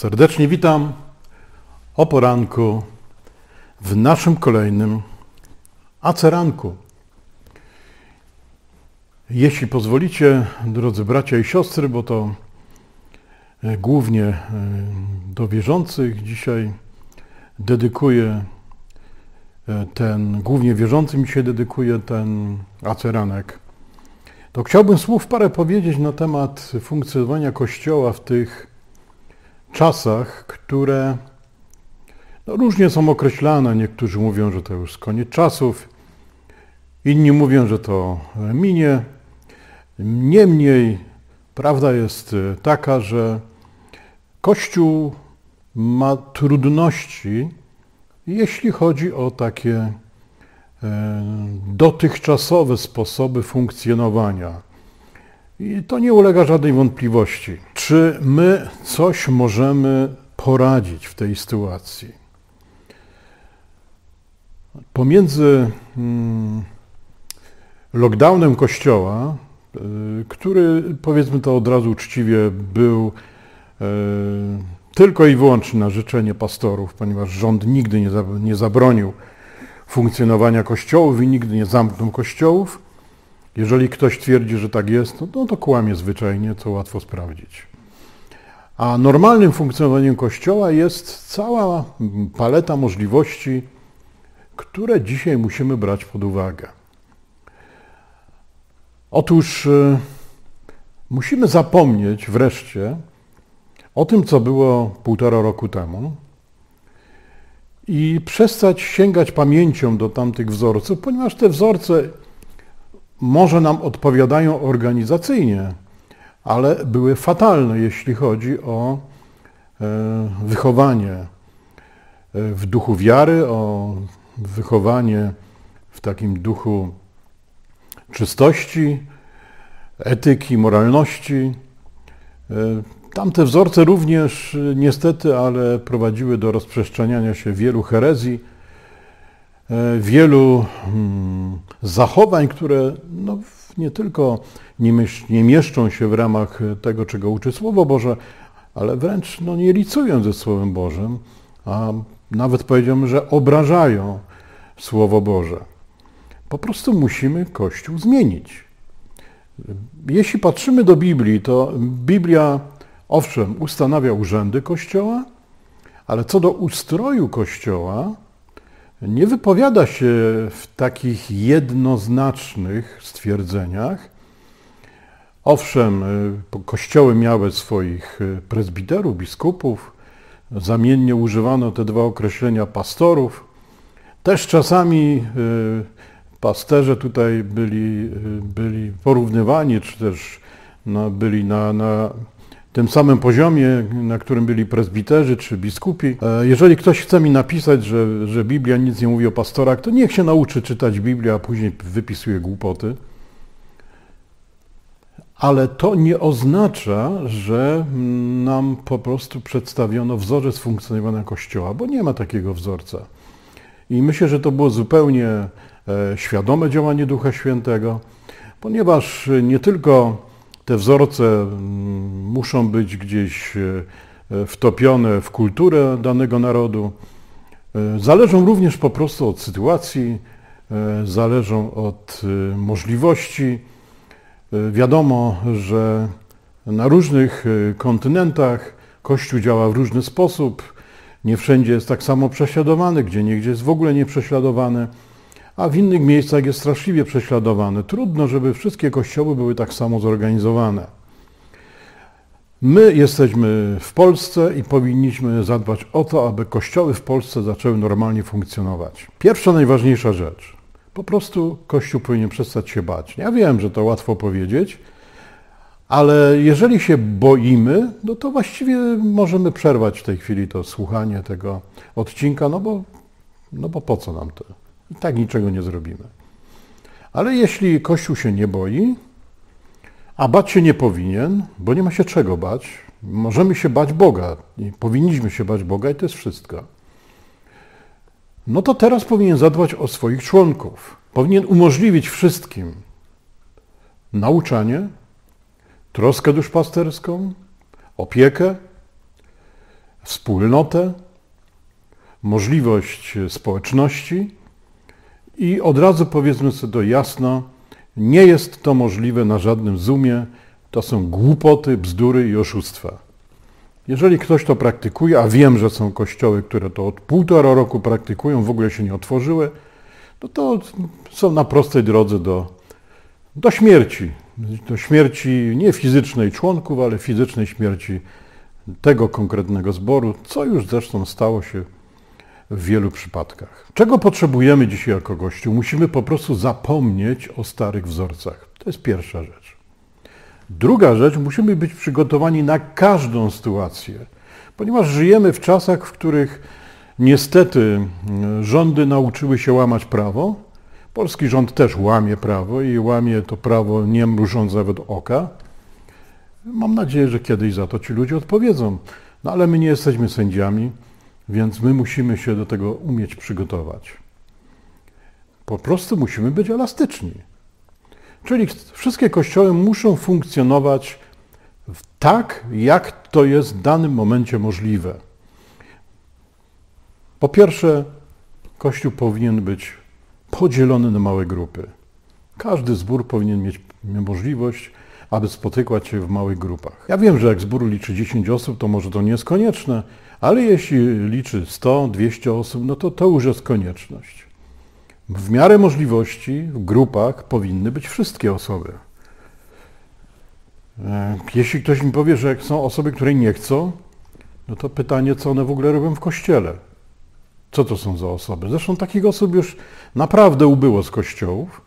Serdecznie witam o poranku w naszym kolejnym aceranku. Jeśli pozwolicie, drodzy bracia i siostry, bo to e, głównie e, do wierzących dzisiaj dedykuję e, ten, głównie wierzącym dzisiaj dedykuję ten aceranek, to chciałbym słów parę powiedzieć na temat funkcjonowania Kościoła w tych czasach, które no, różnie są określane. Niektórzy mówią, że to już koniec czasów, inni mówią, że to minie. Niemniej prawda jest taka, że Kościół ma trudności, jeśli chodzi o takie e, dotychczasowe sposoby funkcjonowania. I to nie ulega żadnej wątpliwości. Czy my coś możemy poradzić w tej sytuacji? Pomiędzy mm, lockdownem Kościoła, y, który powiedzmy to od razu uczciwie był y, tylko i wyłącznie na życzenie pastorów, ponieważ rząd nigdy nie zabronił funkcjonowania kościołów i nigdy nie zamknął kościołów, jeżeli ktoś twierdzi, że tak jest, no, no to kłamie zwyczajnie, co łatwo sprawdzić. A normalnym funkcjonowaniem Kościoła jest cała paleta możliwości, które dzisiaj musimy brać pod uwagę. Otóż y, musimy zapomnieć wreszcie o tym, co było półtora roku temu i przestać sięgać pamięcią do tamtych wzorców, ponieważ te wzorce może nam odpowiadają organizacyjnie, ale były fatalne, jeśli chodzi o e, wychowanie e, w duchu wiary, o wychowanie w takim duchu czystości, etyki, moralności. E, tamte wzorce również niestety, ale prowadziły do rozprzestrzeniania się wielu herezji, wielu hmm, zachowań, które no, nie tylko nie, nie mieszczą się w ramach tego, czego uczy Słowo Boże, ale wręcz no, nie licują ze Słowem Bożym, a nawet powiedziałbym, że obrażają Słowo Boże. Po prostu musimy Kościół zmienić. Jeśli patrzymy do Biblii, to Biblia owszem ustanawia urzędy Kościoła, ale co do ustroju Kościoła, nie wypowiada się w takich jednoznacznych stwierdzeniach. Owszem, y, kościoły miały swoich y, prezbiterów, biskupów, zamiennie używano te dwa określenia pastorów. Też czasami y, pasterze tutaj byli, byli porównywani, czy też no, byli na, na tym samym poziomie, na którym byli prezbiterzy czy biskupi. E, jeżeli ktoś chce mi napisać, że, że Biblia nic nie mówi o pastorach, to niech się nauczy czytać Biblię, a później wypisuje głupoty. Ale to nie oznacza, że nam po prostu przedstawiono wzorzec funkcjonowania Kościoła, bo nie ma takiego wzorca. I myślę, że to było zupełnie e, świadome działanie Ducha Świętego, ponieważ nie tylko te wzorce mm, muszą być gdzieś e, e, wtopione w kulturę danego narodu. E, zależą również po prostu od sytuacji, zależą od możliwości. Wiadomo, że na różnych kontynentach Kościół działa w różny sposób. Nie wszędzie jest tak samo prześladowany, gdzie niegdzie jest w ogóle nie prześladowany a w innych miejscach jest straszliwie prześladowany. Trudno, żeby wszystkie kościoły były tak samo zorganizowane. My jesteśmy w Polsce i powinniśmy zadbać o to, aby kościoły w Polsce zaczęły normalnie funkcjonować. Pierwsza, najważniejsza rzecz. Po prostu Kościół powinien przestać się bać. Ja wiem, że to łatwo powiedzieć, ale jeżeli się boimy, no to właściwie możemy przerwać w tej chwili to słuchanie tego odcinka, no bo, no bo po co nam to? I tak niczego nie zrobimy. Ale jeśli Kościół się nie boi, a bać się nie powinien, bo nie ma się czego bać, możemy się bać Boga powinniśmy się bać Boga i to jest wszystko. No to teraz powinien zadbać o swoich członków. Powinien umożliwić wszystkim nauczanie, troskę duszpasterską, opiekę, wspólnotę, możliwość społeczności i od razu powiedzmy sobie to jasno, nie jest to możliwe na żadnym Zoomie, to są głupoty, bzdury i oszustwa. Jeżeli ktoś to praktykuje, a wiem, że są kościoły, które to od półtora roku praktykują, w ogóle się nie otworzyły, no to są na prostej drodze do, do śmierci. Do śmierci nie fizycznej członków, ale fizycznej śmierci tego konkretnego zboru, co już zresztą stało się w wielu przypadkach. Czego potrzebujemy dzisiaj jako Kościół? Musimy po prostu zapomnieć o starych wzorcach. To jest pierwsza rzecz. Druga rzecz, musimy być przygotowani na każdą sytuację, ponieważ żyjemy w czasach, w których niestety mm, rządy nauczyły się łamać prawo. Polski rząd też łamie prawo i łamie to prawo nie mrużąc nawet oka. Mam nadzieję, że kiedyś za to ci ludzie odpowiedzą. No ale my nie jesteśmy sędziami, więc my musimy się do tego umieć przygotować. Po prostu musimy być elastyczni. Czyli wszystkie kościoły muszą funkcjonować tak, jak to jest w danym momencie możliwe. Po pierwsze, Kościół powinien być podzielony na małe grupy. Każdy zbór powinien mieć możliwość, aby spotykać się w małych grupach. Ja wiem, że jak zbór liczy 10 osób, to może to nie jest konieczne, ale jeśli liczy 100, 200 osób, no to to już jest konieczność. W miarę możliwości w grupach powinny być wszystkie osoby. E, jeśli ktoś mi powie, że są osoby, które nie chcą, no to pytanie, co one w ogóle robią w kościele. Co to są za osoby? Zresztą takich osób już naprawdę ubyło z kościołów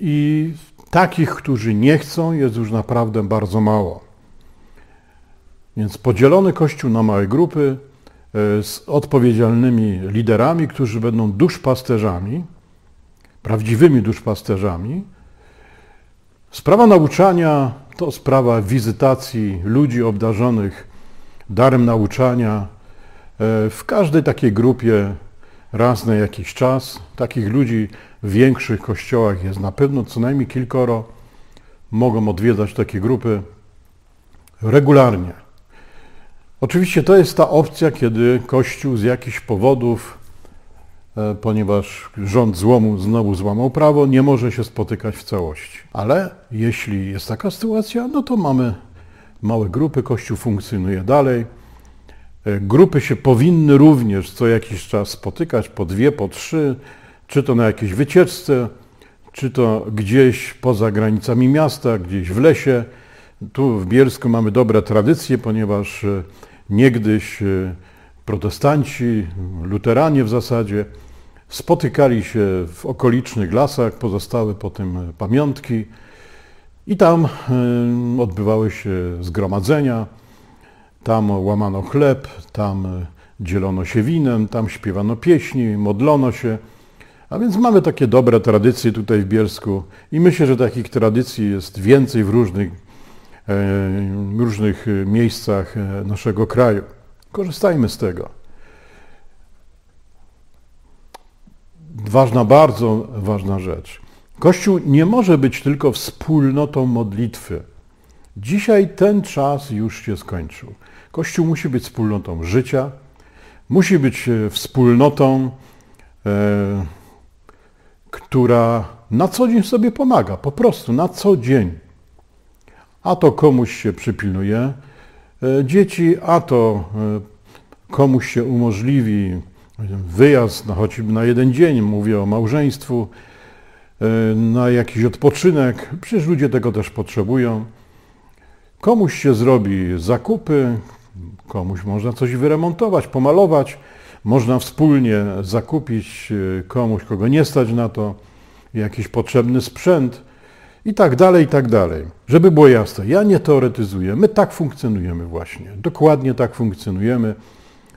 i takich, którzy nie chcą, jest już naprawdę bardzo mało. Więc podzielony kościół na małe grupy, E, z odpowiedzialnymi liderami, którzy będą duszpasterzami, prawdziwymi duszpasterzami. Sprawa nauczania to sprawa wizytacji ludzi obdarzonych darem nauczania e, w każdej takiej grupie raz na jakiś czas. Takich ludzi w większych kościołach jest na pewno co najmniej kilkoro. Mogą odwiedzać takie grupy regularnie. Oczywiście to jest ta opcja, kiedy Kościół z jakichś powodów, e, ponieważ rząd złomu znowu złamał prawo, nie może się spotykać w całości. Ale jeśli jest taka sytuacja, no to mamy małe grupy, Kościół funkcjonuje dalej. E, grupy się powinny również co jakiś czas spotykać, po dwie, po trzy, czy to na jakiejś wycieczce, czy to gdzieś poza granicami miasta, gdzieś w lesie. Tu w Bielsku mamy dobre tradycje, ponieważ e, niegdyś e, protestanci, luteranie w zasadzie, spotykali się w okolicznych lasach, pozostały po tym pamiątki i tam odbywały się zgromadzenia, tam łamano chleb, tam dzielono się winem, tam śpiewano pieśni, modlono się. A więc mamy takie dobre tradycje tutaj w Bielsku i myślę, że takich tradycji jest więcej w różnych w różnych miejscach e, naszego kraju. Korzystajmy z tego. Ważna, bardzo ważna rzecz. Kościół nie może być tylko wspólnotą modlitwy. Dzisiaj ten czas już się skończył. Kościół musi być wspólnotą życia, musi być e, wspólnotą, e, która na co dzień sobie pomaga, po prostu na co dzień a to komuś się przypilnuje e, dzieci, a to e, komuś się umożliwi wyjazd na choćby na jeden dzień, mówię o małżeństwu, e, na jakiś odpoczynek. Przecież ludzie tego też potrzebują. Komuś się zrobi zakupy, komuś można coś wyremontować, pomalować, można wspólnie zakupić komuś, kogo nie stać na to, jakiś potrzebny sprzęt i tak dalej, i tak dalej. Żeby było jasne, ja nie teoretyzuję, my tak funkcjonujemy właśnie, dokładnie tak funkcjonujemy,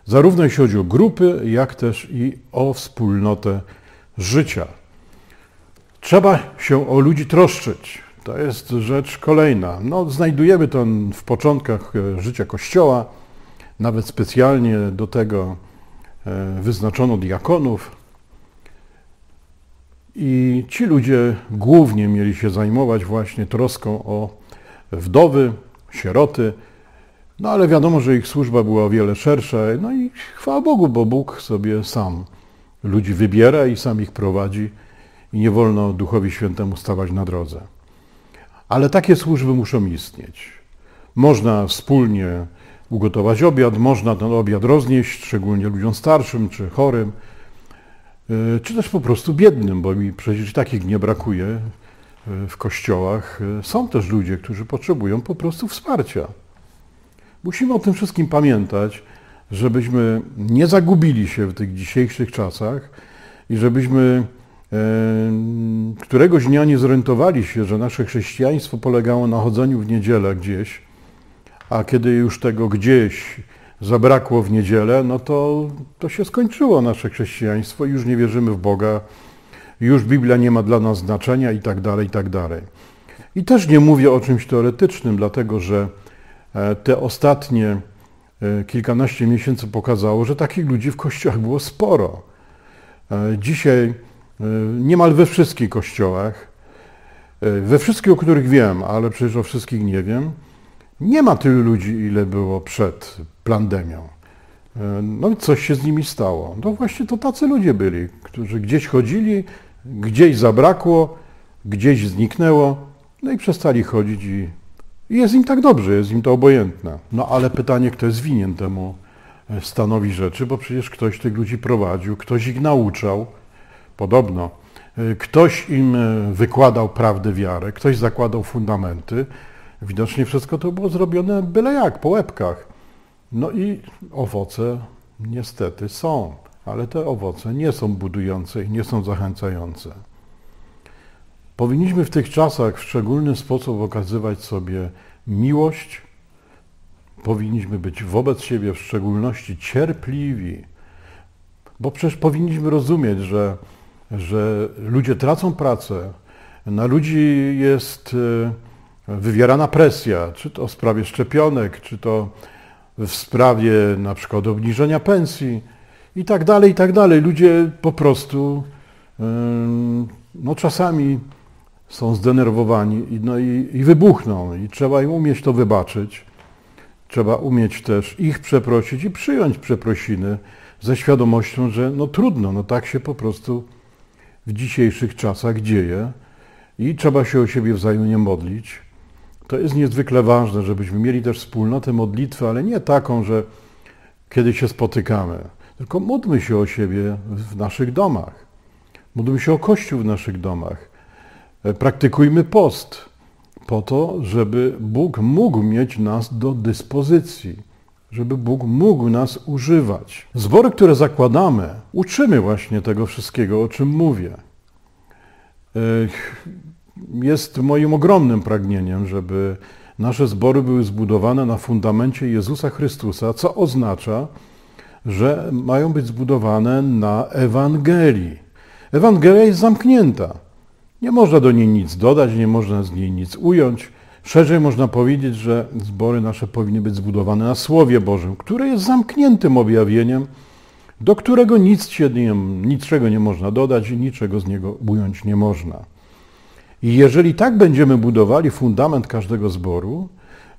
zarówno jeśli chodzi o grupy, jak też i o wspólnotę życia. Trzeba się o ludzi troszczyć. To jest rzecz kolejna. No, znajdujemy to w początkach e, życia Kościoła, nawet specjalnie do tego e, wyznaczono diakonów, i ci ludzie głównie mieli się zajmować właśnie troską o wdowy, sieroty, No ale wiadomo, że ich służba była o wiele szersza, no i chwała Bogu, bo Bóg sobie sam ludzi wybiera i sam ich prowadzi. I nie wolno Duchowi Świętemu stawać na drodze. Ale takie służby muszą istnieć. Można wspólnie ugotować obiad, można ten obiad roznieść, szczególnie ludziom starszym czy chorym, e, czy też po prostu biednym, bo mi przecież takich nie brakuje e, w kościołach. E, są też ludzie, którzy potrzebują po prostu wsparcia. Musimy o tym wszystkim pamiętać, żebyśmy nie zagubili się w tych dzisiejszych czasach i żebyśmy któregoś dnia nie zorientowali się, że nasze chrześcijaństwo polegało na chodzeniu w niedzielę gdzieś, a kiedy już tego gdzieś zabrakło w niedzielę, no to, to się skończyło nasze chrześcijaństwo, już nie wierzymy w Boga, już Biblia nie ma dla nas znaczenia i tak dalej, i tak dalej. I też nie mówię o czymś teoretycznym, dlatego że e, te ostatnie e, kilkanaście miesięcy pokazało, że takich ludzi w kościołach było sporo. E, dzisiaj niemal we wszystkich kościołach, we wszystkich, o których wiem, ale przecież o wszystkich nie wiem, nie ma tylu ludzi, ile było przed pandemią. No i coś się z nimi stało. No właśnie to tacy ludzie byli, którzy gdzieś chodzili, gdzieś zabrakło, gdzieś zniknęło, no i przestali chodzić i jest im tak dobrze, jest im to obojętne. No ale pytanie, kto jest winien temu e, stanowi rzeczy, bo przecież ktoś tych ludzi prowadził, ktoś ich nauczał, podobno. E, ktoś im e, wykładał prawdę wiarę, ktoś zakładał fundamenty. Widocznie wszystko to było zrobione byle jak, po łebkach. No i owoce niestety są, ale te owoce nie są budujące i nie są zachęcające. Powinniśmy w tych czasach w szczególny sposób okazywać sobie miłość, powinniśmy być wobec siebie w szczególności cierpliwi, bo przecież powinniśmy rozumieć, że, że ludzie tracą pracę, na ludzi jest e, wywierana presja, czy to w sprawie szczepionek, czy to w sprawie na przykład obniżenia pensji i tak dalej, i tak dalej. Ludzie po prostu no czasami są zdenerwowani no i, i wybuchną i trzeba im umieć to wybaczyć. Trzeba umieć też ich przeprosić i przyjąć przeprosiny ze świadomością, że no trudno, no tak się po prostu w dzisiejszych czasach dzieje i trzeba się o siebie wzajemnie modlić. To jest niezwykle ważne, żebyśmy mieli też wspólnotę modlitwy, ale nie taką, że kiedy się spotykamy, tylko módlmy się o siebie w naszych domach. Módlmy się o Kościół w naszych domach. E, praktykujmy post po to, żeby Bóg mógł mieć nas do dyspozycji, żeby Bóg mógł nas używać. Zbory, które zakładamy, uczymy właśnie tego wszystkiego, o czym mówię. Jest moim ogromnym pragnieniem, żeby nasze zbory były zbudowane na fundamencie Jezusa Chrystusa, co oznacza, że mają być zbudowane na Ewangelii. Ewangelia jest zamknięta. Nie można do niej nic dodać, nie można z niej nic ująć. Szerzej można powiedzieć, że zbory nasze powinny być zbudowane na Słowie Bożym, które jest zamkniętym objawieniem, do którego nic się nie, niczego nie można dodać i niczego z niego ująć nie można. I jeżeli tak będziemy budowali fundament każdego zboru,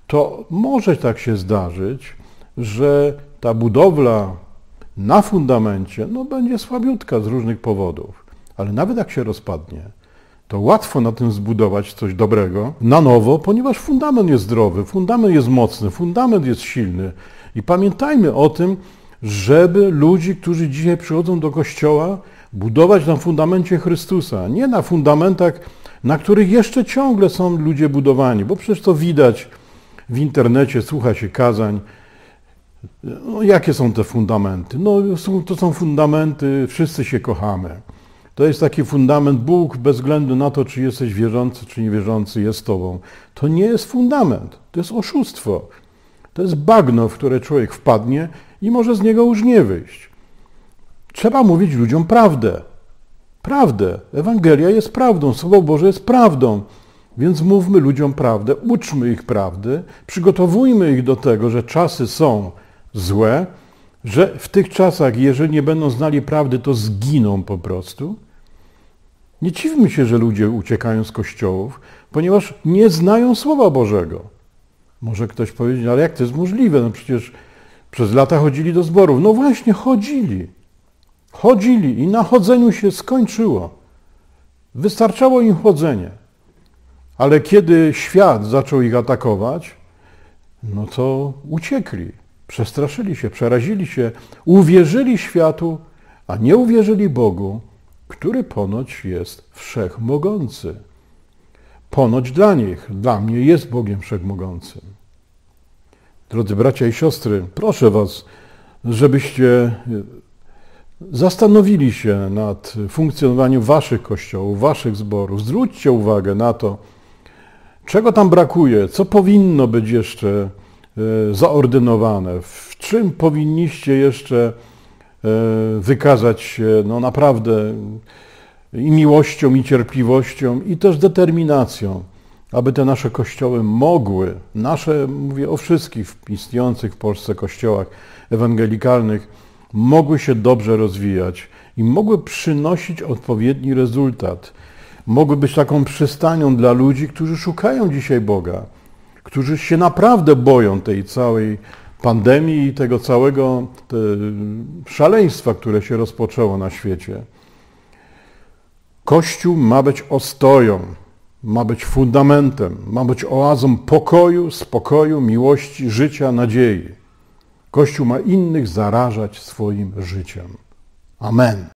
to może tak się zdarzyć, że ta budowla na fundamencie no, będzie słabiutka z różnych powodów. Ale nawet jak się rozpadnie, to łatwo na tym zbudować coś dobrego na nowo, ponieważ fundament jest zdrowy, fundament jest mocny, fundament jest silny. I pamiętajmy o tym, żeby ludzi, którzy dzisiaj przychodzą do kościoła, budować na fundamencie Chrystusa, nie na fundamentach, na których jeszcze ciągle są ludzie budowani, bo przecież to widać w internecie, słucha się kazań. No, jakie są te fundamenty? No, to są fundamenty, wszyscy się kochamy. To jest taki fundament, Bóg bez względu na to, czy jesteś wierzący, czy niewierzący, jest Tobą. To nie jest fundament, to jest oszustwo. To jest bagno, w które człowiek wpadnie i może z niego już nie wyjść. Trzeba mówić ludziom prawdę. Prawdę. Ewangelia jest prawdą, Słowo Boże jest prawdą. Więc mówmy ludziom prawdę, uczmy ich prawdy, przygotowujmy ich do tego, że czasy są złe, że w tych czasach, jeżeli nie będą znali prawdy, to zginą po prostu. Nie dziwmy się, że ludzie uciekają z kościołów, ponieważ nie znają Słowa Bożego. Może ktoś powiedzieć, ale jak to jest możliwe? No przecież przez lata chodzili do zborów. No właśnie, chodzili. Chodzili i na chodzeniu się skończyło. Wystarczało im chodzenie. Ale kiedy świat zaczął ich atakować, no to uciekli, przestraszyli się, przerazili się, uwierzyli światu, a nie uwierzyli Bogu, który ponoć jest wszechmogący. Ponoć dla nich, dla mnie jest Bogiem wszechmogącym. Drodzy bracia i siostry, proszę Was, żebyście zastanowili się nad funkcjonowaniem Waszych kościołów, Waszych zborów. Zwróćcie uwagę na to, czego tam brakuje, co powinno być jeszcze e, zaordynowane, w czym powinniście jeszcze e, wykazać się no naprawdę i miłością, i cierpliwością, i też determinacją, aby te nasze kościoły mogły, nasze, mówię o wszystkich istniejących w Polsce kościołach ewangelikalnych, mogły się dobrze rozwijać i mogły przynosić odpowiedni rezultat. Mogły być taką przystanią dla ludzi, którzy szukają dzisiaj Boga, którzy się naprawdę boją tej całej pandemii i tego całego te szaleństwa, które się rozpoczęło na świecie. Kościół ma być ostoją, ma być fundamentem, ma być oazą pokoju, spokoju, miłości, życia, nadziei. Kościół ma innych zarażać swoim życiem. Amen.